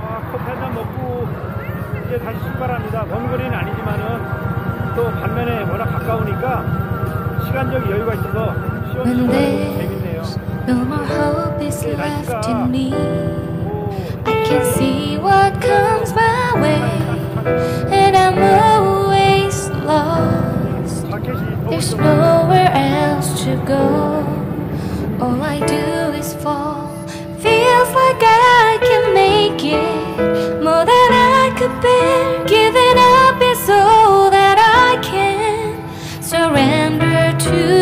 아, 커피 한잔 먹고 이제 다시 출발합니다. 먼 거리는 아니지만은 또 반면에 워낙 가까우니까 시간적 여유가 있어서 시원시원하고 재밌네요. no more hope is 네, left 날씨가 in me. 오, I can see what comes my way, and I'm always lost. 자켓이 There's 더울 nowhere to go. All I do is fall. Feels like I can make it more than I could bear. Giving up is all that I can surrender to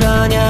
그러냐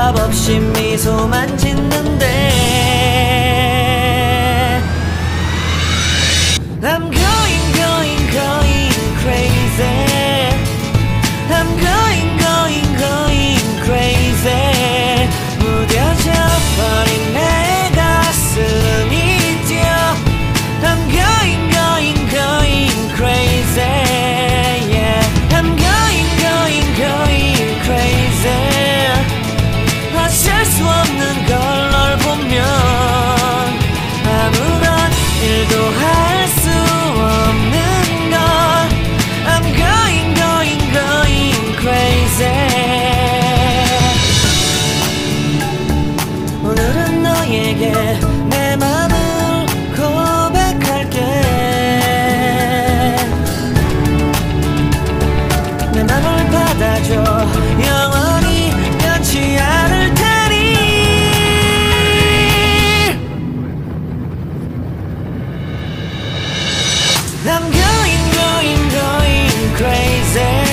대답 없이 미소만 짓는데 일도 할 I'm going going going crazy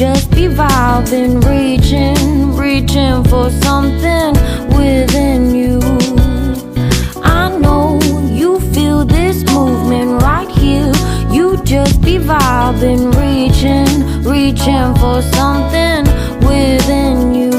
just be vibing, reaching, reaching for something within you. I know you feel this movement right here. You just be vibing, reaching, reaching for something within you.